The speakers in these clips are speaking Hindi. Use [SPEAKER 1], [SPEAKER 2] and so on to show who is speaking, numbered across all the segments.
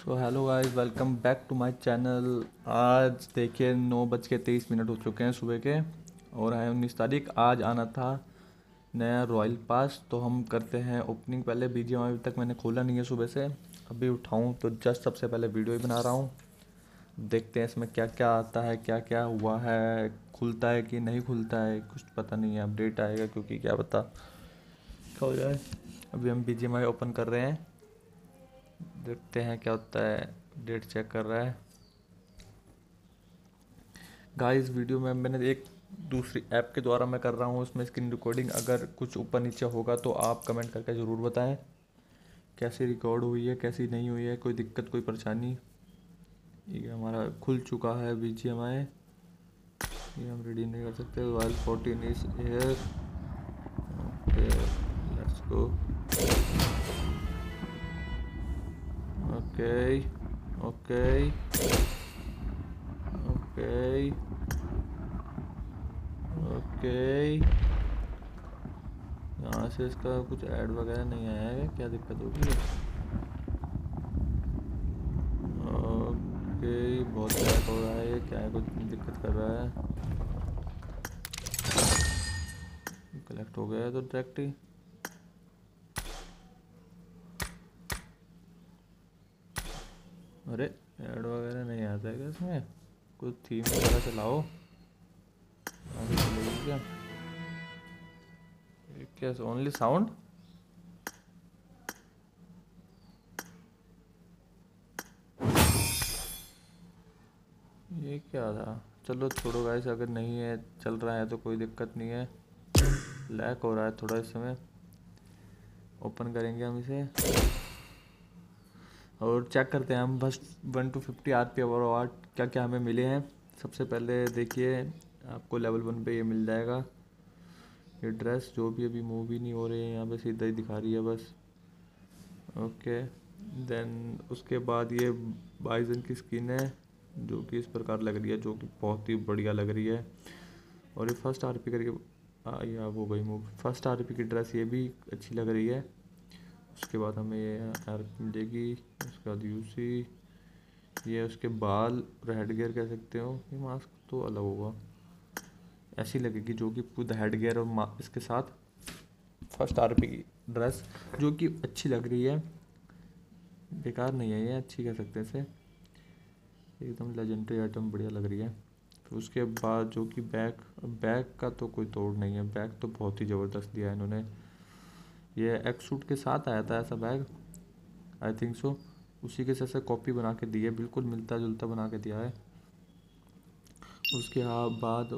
[SPEAKER 1] So hello guys welcome back to my channel आज देखिए नौ बज के तेईस मिनट हो चुके हैं सुबह के और है उन्नीस तारीख। आज आना था नया रॉयल पास तो हम करते हैं ओपनिंग पहले बीजी अभी तक मैंने खोला नहीं है सुबह से। अभी उठाऊं तो जस्ट सबसे पहले वीडियो ही बना रहा हूँ। देखते हैं इसमें क्या क्या आता है क्या क्या हुआ है खुलता है कि नहीं खुलता है कुछ पता नहीं है। अपडेट आएगा क्योंकि क्या पता। क्या हो जाए अभी हम बीजीएमआई ओपन कर रहे हैं। देखते हैं क्या होता है। डेट चेक कर रहा है। गाइस वीडियो में मैंने एक दूसरी ऐप के द्वारा मैं कर रहा हूँ। उसमें स्क्रीन रिकॉर्डिंग अगर कुछ ऊपर नीचे होगा तो आप कमेंट करके ज़रूर बताएँ। कैसी रिकॉर्ड हुई है, कैसी नहीं हुई है, कोई दिक्कत, कोई परेशानी? ये हमारा खुल चुका है बी जी एम आई ये हम रेडी नहीं कर सकते। While fourteen is air okay let's go Okay. Okay. Okay. Okay. यहाँ से इसका कुछ ऐड वगैरह नहीं आया है क्या दिक्कत होगी ओके बहुत लैक हो रहा है क्या है कुछ दिक्कत कर रहा है कलेक्ट हो गया है तो डायरेक्ट ही अरे ऐड वगैरह नहीं आता है क्या इसमें? कुछ थीम वगैरह चलाओ। क्या? ओनली साउंड ये क्या था? चलो छोड़ो गाइस अगर नहीं है, चल रहा है तो कोई दिक्कत नहीं है। लैक हो रहा है थोड़ा इस समय। ओपन करेंगे हम इसे। और चेक करते हैं हम। बस one two fifty R P और आर्ट क्या क्या हमें मिले हैं? सबसे पहले देखिए, आपको लेवल वन पे ये मिल जाएगा। ये ड्रेस जो भी अभी मूव भी नहीं हो रही है, यहाँ पे सीधा ही दिखा रही है बस। ओके देन उसके बाद ये बाइजन की स्किन है, जो कि इस प्रकार लग रही है, जो कि बहुत ही बढ़िया लग रही है। और ये फ़र्स्ट आर पी करके या वो गई मूव फ़र्स्ट आर पी की ड्रेस ये भी अच्छी लग रही है। उसके बाद हमें ये आर मिलेगी, उसके बाद यूसी ये उसके बाल और हेड गेयर कह सकते हो, ये मास्क तो अलग होगा। ऐसी लगेगी जो कि खुद हेड गेयर और इसके साथ फ़र्स्ट आर की ड्रेस जो कि अच्छी लग रही है। बेकार नहीं है, ये अच्छी कह सकते हैं इसे। एकदम लेजेंडरी आइटम बढ़िया लग रही है। फिर उसके बाद जो कि बैग बैग का तो कोई तोड़ नहीं है। बैग तो बहुत ही ज़बरदस्त दिया है इन्होंने। ये एक्स सूट के साथ आया था ऐसा बैग आई थिंक सो उसी के जैसे कॉपी बना के दी है बिल्कुल मिलता जुलता बना के दिया है। उसके बाद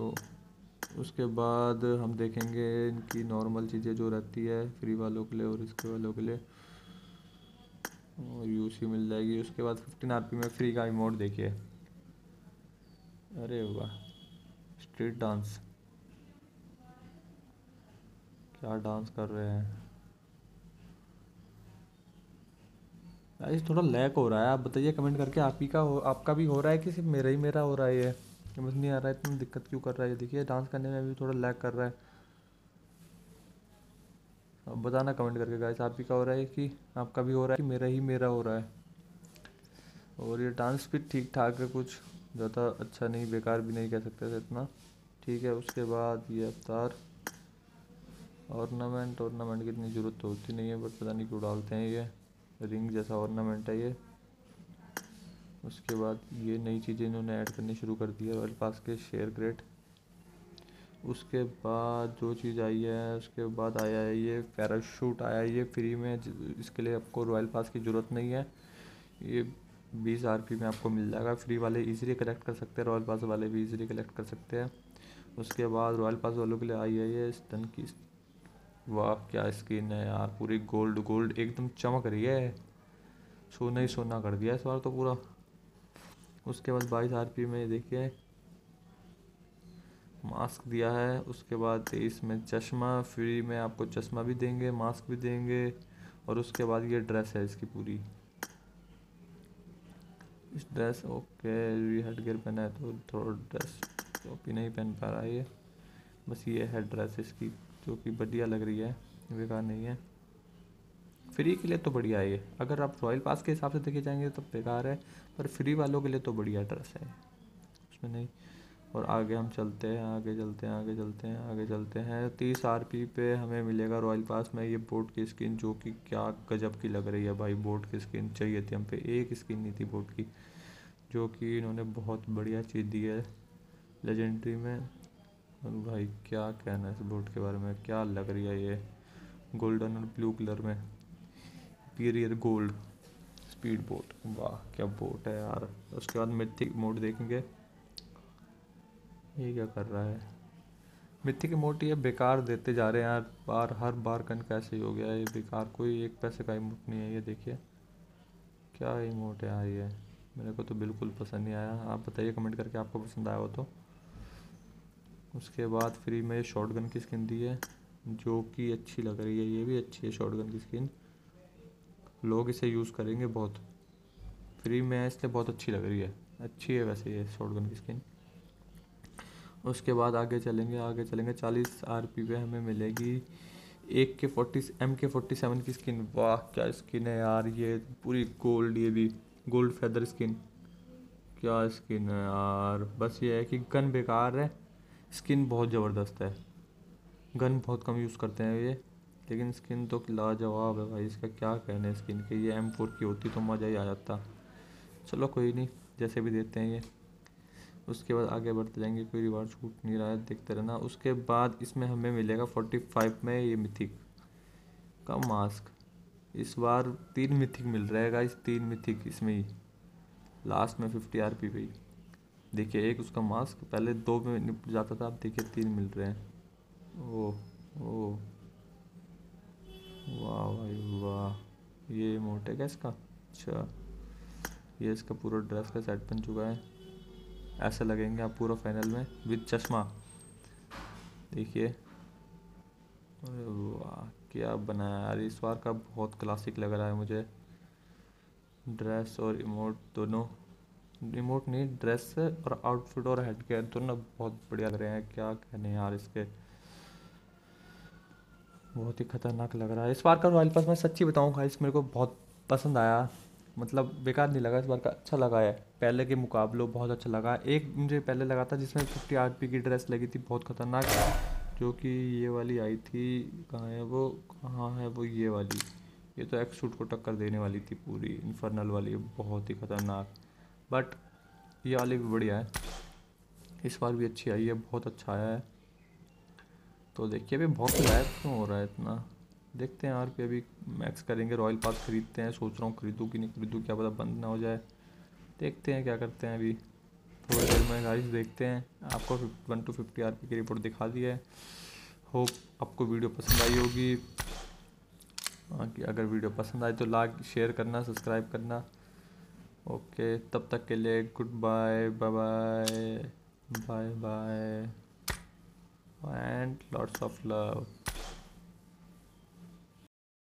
[SPEAKER 1] उसके बाद हम देखेंगे इनकी नॉर्मल चीज़ें जो रहती है फ्री वालों के लिए और इसके वालों के लिए। और यूसी मिल जाएगी। उसके बाद फिफ्टीन आर में फ्री का इमोट देखिए। अरे वाह स्ट्रीट डांस क्या डांस कर रहे हैं? गाइस थोड़ा लैक हो रहा है, आप बताइए कमेंट करके, आप ही का हो, आपका भी हो रहा है कि सिर्फ़ मेरा ही मेरा हो रहा है ये? समझ नहीं आ रहा है, इतना दिक्कत क्यों कर रहा है ये? देखिए डांस करने में भी थोड़ा लैक कर रहा है। अब बताना कमेंट करके गाइस आप ही का हो रहा है कि आपका भी हो रहा है कि मेरा ही मेरा हो रहा है? और ये डांस भी ठीक ठाक है कुछ, ज़्यादा अच्छा नहीं, बेकार भी नहीं कह सकते थे इतना। ठीक है, उसके बाद ये अवतार। ऑर्नामेंट ऑर्नामेंट की इतनी ज़रूरत तो होती नहीं है, बट पता नहीं क्यों डालते हैं ये। रिंग जैसा ऑर्नामेंट है ये। उसके बाद ये नई चीज़ें इन्होंने ऐड करनी शुरू कर दी है रॉयल पास के शेयर ग्रेट उसके बाद जो चीज़ आई है, उसके बाद आया है ये पैराशूट आया है ये फ्री में इसके लिए आपको रॉयल पास की ज़रूरत नहीं है। ये बीस आर पी में आपको मिल जाएगा। फ्री वाले इजीली कलेक्ट कर सकते हैं रॉयल पास वाले भी इजीली कलेक्ट कर सकते हैं। उसके बाद रॉयल पास वालों के लिए आई है ये स्टन की वाह, क्या स्किन है यार, पूरी गोल्ड गोल्ड एकदम चमक रही है। सोना ही सोना कर दिया इस बार तो पूरा। उसके बाद बाईस आर पी में देखिए। मास्क दिया है, उसके बाद इसमें चश्मा फ्री में आपको चश्मा भी देंगे मास्क भी देंगे, और उसके बाद ये ड्रेस है इसकी पूरी। इस ड्रेस ओके हेड गेयर पहना है तो थोड़ा ड्रेस टोपी नहीं पहन पा रहा है ये। बस ये है ड्रेस इसकी। जो कि बढ़िया लग रही है, बेकार नहीं है। फ्री के लिए तो बढ़िया है ये। अगर आप रॉयल पास के हिसाब से देखे जाएँगे तो बेकार है, पर फ्री वालों के लिए तो बढ़िया ड्रेस है। उसमें नहीं। और आगे हम चलते हैं, आगे चलते हैं, आगे चलते हैं, आगे चलते हैं। तीस आर पी पे हमें मिलेगा रॉयल पास में। ये बोट की स्किन जो कि क्या गजब की लग रही है भाई। बोट की स्किन चाहिए थी हम पे। एक स्किन नहीं थी बोट की, जो कि इन्होंने बहुत बढ़िया चीज़ दी है। लेजेंड्री में और भाई, क्या कहना है इस बोट के बारे में? क्या लग रही है ये गोल्डन और ब्लू कलर में? पीरियर गोल्ड स्पीड बोट वाह, क्या बोट है यार। उसके बाद मिथिक मोड देखेंगे। ये क्या कर रहा है? मिथिक मोड ये बेकार देते जा रहे हैं यार। बार, हर बार कन कैसे ही गया ये बेकार? कोई एक पैसे का इमोट नहीं है ये, देखिए। क्या इमोट है यार ये? मेरे को तो बिल्कुल पसंद नहीं आया। आप बताइए कमेंट करके आपको पसंद आया हो तो। उसके बाद फ्री में ये शॉर्ट गन की स्किन दी है, जो कि अच्छी लग रही है, ये भी अच्छी है शॉर्ट गन की स्किन लोग इसे यूज़ करेंगे बहुत। फ्री में इसलिए बहुत अच्छी लग रही है। अच्छी है वैसे ये शॉर्ट गन की स्किन उसके बाद आगे चलेंगे आगे चलेंगे। चालीस आर पी पे हमें मिलेगी एक के फोर्टी एम के फोर्टी सेवन की स्किन वाह, क्या स्किन है यार ये। पूरी गोल्ड ये भी। गोल्ड फेदर स्किन क्या स्किन है यार। बस ये है कि गन बेकार है। स्किन बहुत ज़बरदस्त है। गन बहुत कम यूज़ करते हैं ये, लेकिन स्किन तो लाजवाब है भाई, इसका क्या कहना है स्किन के? ये एम फोर की होती तो मज़ा ही आ जाता। चलो कोई नहीं, जैसे भी देते हैं ये। उसके बाद आगे बढ़ते जाएँगे, कोई रिवार्ड छूट नहीं रहा है, देखते रहना। उसके बाद इसमें हमें मिलेगा फोर्टी फाइव में ये मिथिक का मास्क इस बार तीन मिथिक मिल रहेगा इस तीन मिथिक इसमें ही। लास्ट में फिफ्टी आर पी पे देखिए, एक उसका मास्क पहले दो में निपट जाता था, अब देखिए तीन मिल रहे हैं। ओह ओह। वाह भाई, वाह। ये मोटे क्या इसका? अच्छा। ये इसका पूरा ड्रेस का सेट बन चुका है। ऐसे लगेंगे आप पूरा फाइनल में विद चश्मा। देखिए। अरे वाह, क्या बनाया यार, इस बार का बहुत क्लासिक लग रहा है मुझे। ड्रेस और इमोट दोनों। इमोट नहीं ड्रेस और आउटफिट और हेड केयर दोनों बहुत बढ़िया लग रहे हैं। क्या कहने यार इसके? बहुत ही खतरनाक लग रहा है। इस बार का रॉयल पास मैं सच्ची बताऊँ इस मेरे को बहुत पसंद आया। मतलब बेकार नहीं लगा, इस बार का अच्छा लगा है। पहले के मुकाबलों बहुत अच्छा लगा। एक मुझे पहले लगा था जिसमें फिफ्टी आर पी की ड्रेस लगी थी, बहुत ख़तरनाक, जो कि ये वाली आई थी। कहाँ है वो? कहाँ है वो? ये वाली। ये तो एक सूट को टक्कर देने वाली थी पूरी इन्फर्नल वाली, बहुत ही ख़तरनाक। बट ये वाली भी बढ़िया है। इस बार भी अच्छी आई है, बहुत अच्छा आया है। तो देखिए, अभी बहुत लैब क्यों हो रहा है इतना? देखते हैं यार पे अभी मैक्स करेंगे रॉयल पास खरीदते हैं, सोच रहा हूँ खरीदूँ कि नहीं खरीदूँ, क्या पता बंद ना हो जाए। देखते हैं क्या करते हैं अभी। थोड़ी देर में गाइस देखते हैं। आपको वन टू फिफ्टी आर की रिपोर्ट दिखा दी है। होप आपको वीडियो पसंद आई होगी। कि अगर वीडियो पसंद आए तो लाइक शेयर करना सब्सक्राइब करना। ओके तब तक के लिए good bye bye bye bye and lots of love